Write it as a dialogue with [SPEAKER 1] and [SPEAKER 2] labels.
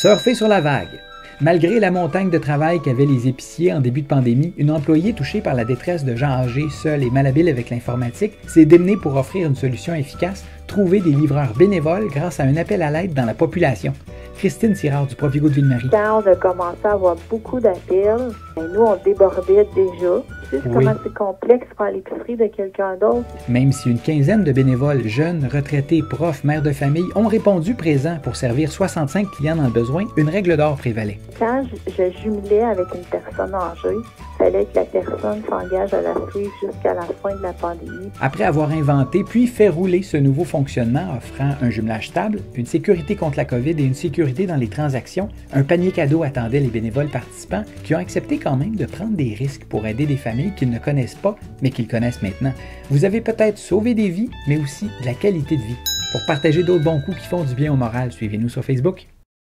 [SPEAKER 1] Surfer sur la vague. Malgré la montagne de travail qu'avaient les épiciers en début de pandémie, une employée touchée par la détresse de gens âgés, seuls et malhabiles avec l'informatique s'est démenée pour offrir une solution efficace, trouver des livreurs bénévoles grâce à un appel à l'aide dans la population. Christine Sirard du Provigo de Ville-Marie.
[SPEAKER 2] Quand on a commencé à avoir beaucoup d'appels, nous, on débordait déjà. Tu sais
[SPEAKER 1] Oui.
[SPEAKER 2] comment c'est complexe faire l'épicerie de quelqu'un d'autre.
[SPEAKER 1] Même si une quinzaine de bénévoles, jeunes, retraités, profs, mères de famille, ont répondu présents pour servir 65 clients dans le besoin, une règle d'or prévalait.
[SPEAKER 2] Quand je, je jumelais avec une personne âgée, fallait que la personne s'engage à la suivre jusqu'à la fin de la pandémie.
[SPEAKER 1] Après avoir inventé puis fait rouler ce nouveau fonctionnement offrant un jumelage stable, une sécurité contre la COVID et une sécurité dans les transactions, un panier cadeau attendait les bénévoles participants qui ont accepté quand même de prendre des risques pour aider des familles qu'ils ne connaissent pas mais qu'ils connaissent maintenant. Vous avez peut-être sauvé des vies, mais aussi de la qualité de vie. Pour partager d'autres bons coups qui font du bien au moral, suivez-nous sur Facebook.